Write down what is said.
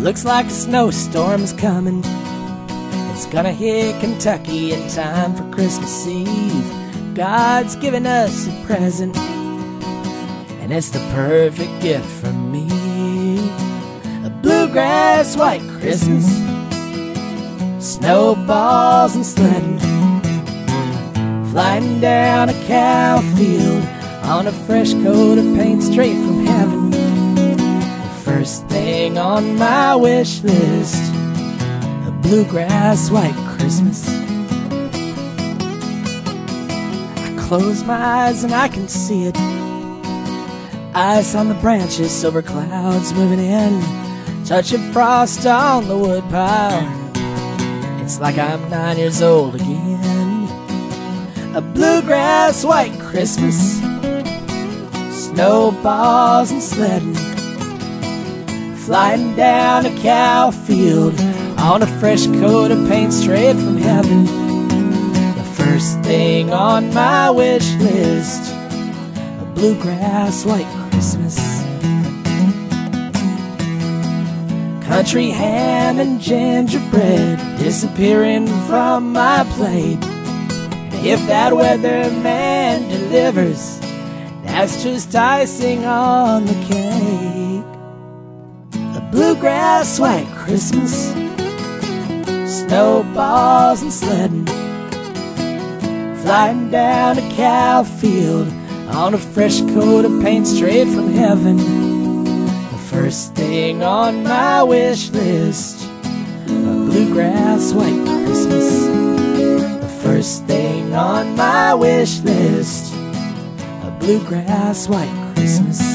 Looks like a snowstorm's coming. It's gonna hit Kentucky in time for Christmas Eve. God's given us a present, and it's the perfect gift for me. A bluegrass white Christmas, snowballs and sledding, flying down a cow field on a fresh coat of paint straight from heaven. The first thing on my wish list a bluegrass white Christmas. I close my eyes and I can see it. Ice on the branches, silver clouds moving in. Touch of frost on the woodpile. It's like I'm nine years old again. A bluegrass white Christmas. Snowballs and sledding. Flying down a cow field on a fresh coat of paint straight from heaven. The first thing on my wish list a bluegrass white Christmas. Country ham and gingerbread disappearing from my plate. If that weatherman delivers, that's just icing on the cake. Bluegrass white Christmas, snowballs and sledding, flying down a cow field on a fresh coat of paint straight from heaven. The first thing on my wish list, a bluegrass white Christmas. The first thing on my wish list, a bluegrass white Christmas.